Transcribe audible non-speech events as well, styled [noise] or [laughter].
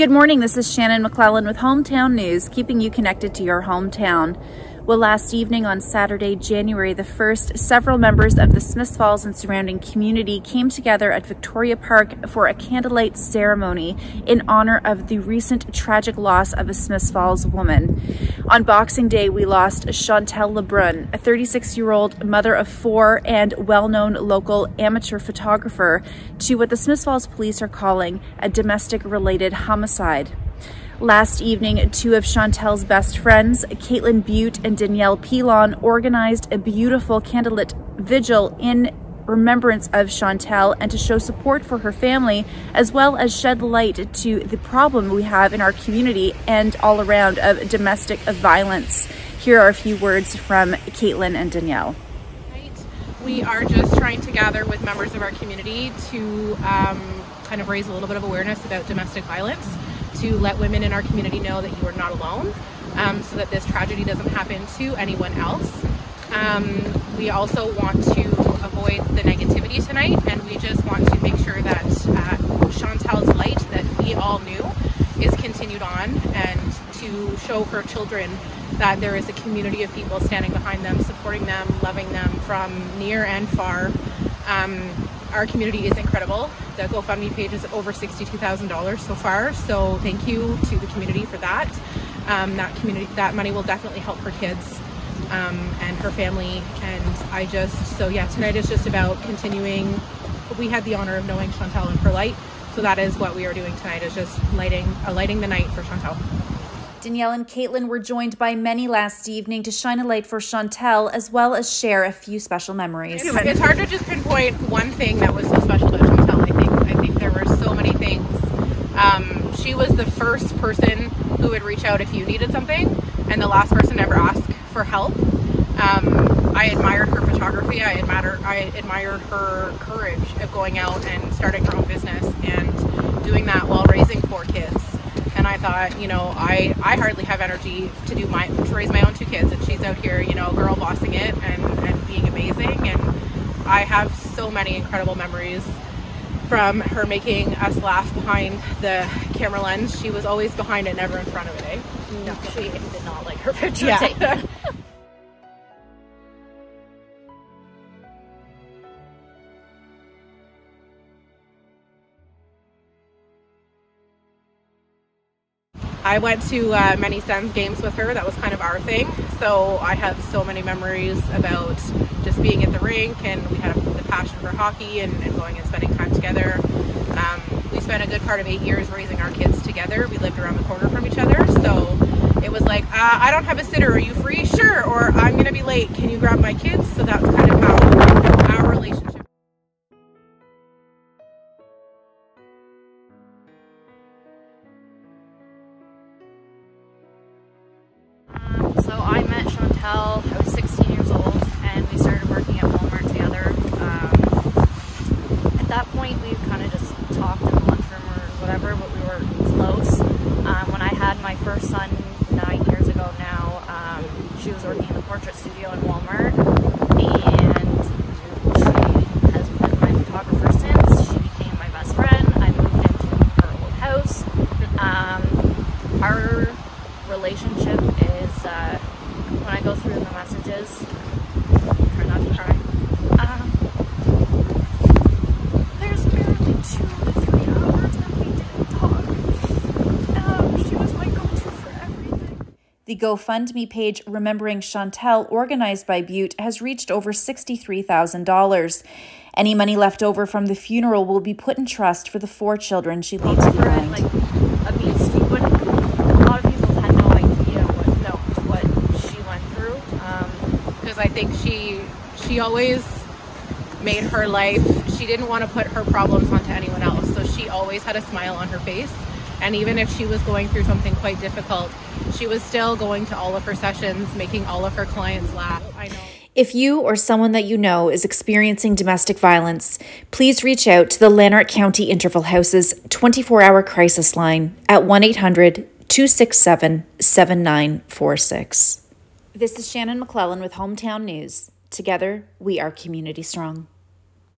Good morning, this is Shannon McClellan with Hometown News, keeping you connected to your hometown. Well, last evening on Saturday, January the 1st, several members of the Smiths Falls and surrounding community came together at Victoria Park for a candlelight ceremony in honor of the recent tragic loss of a Smiths Falls woman. On Boxing Day, we lost Chantale Lebrun, a 36-year-old mother of four and well-known local amateur photographer, to what the Smiths Falls police are calling a domestic-related homicide. Last evening, two of Chantale's best friends, Caitlin Butte and Danielle Pilon, organized a beautiful candlelit vigil in remembrance of Chantale and to show support for her family, as well as shed light to the problem we have in our community and all around of domestic violence. Here are a few words from Caitlin and Danielle. We are just trying to gather with members of our community to um, kind of raise a little bit of awareness about domestic violence to let women in our community know that you are not alone um, so that this tragedy doesn't happen to anyone else. Um, we also want to avoid the negativity tonight and we just want to make sure that uh, light that we all knew is continued on and to show her children that there is a community of people standing behind them, supporting them, loving them from near and far. Um, our community is incredible. The GoFundMe page is over $62,000 so far. So thank you to the community for that. Um, that community, that money will definitely help her kids um, and her family. And I just, so yeah, tonight is just about continuing. We had the honor of knowing Chantale and her light. So that is what we are doing tonight is just lighting, uh, lighting the night for Chantale. Danielle and Caitlin were joined by many last evening to shine a light for Chantale as well as share a few special memories. It's hard to just pinpoint one thing that was so special about Chantale. I think I think there were so many things. Um, she was the first person who would reach out if you needed something and the last person to ever ask for help. Um, I admired her photography. I admired I admired her courage of going out and starting her own business and doing that while raising four kids and I thought, you know, I, I hardly have energy to do my to raise my own two kids, and she's out here, you know, girl bossing it and, and being amazing, and I have so many incredible memories from her making us laugh behind the camera lens. She was always behind it, never in front of it, eh? No, she did not like her picture yeah. taken. [laughs] I went to uh, many Sens games with her. That was kind of our thing. So I have so many memories about just being at the rink and we had a, passion for hockey and, and, going and spending time together. Um, we spent a good part of eight years raising our kids together. We lived around the corner from each other. So it was like, uh, I don't have a sitter. Are you free? Sure. Or I'm to be late. Can you grab my kids? So that's kind of how our relationship I was 16 years old and we started working at Walmart together. Um, at that point, we kind of just talked in the lunchroom or whatever, but we were close. Um, when I had my first son nine years ago now, um, she was working in the portrait studio in Walmart and she has been my photographer since. She became my best friend. I moved into her old house. Um, our relationship is uh, when I go through the messages. Try not to cry. Um, there's barely two to three hours that we didn't talk. Um, she was my go-to for everything. The GoFundMe page Remembering Chantale, organized by Butte, has reached over $63,000. Any money left over from the funeral will be put in trust for the four children she leaves behind. Like, abuse, you wouldn't, a lot of people had no idea what, no, what she went through. Because um, I think she, she always made her life, she didn't want to put her problems onto anyone else. So she always had a smile on her face. And even if she was going through something quite difficult, she was still going to all of her sessions, making all of her clients laugh. I know. If you or someone that you know is experiencing domestic violence, please reach out to the Lanark County Interval House's 24 hour crisis line at 1 800 267 7946. This is Shannon McClellan with Hometown News. Together, we are community strong.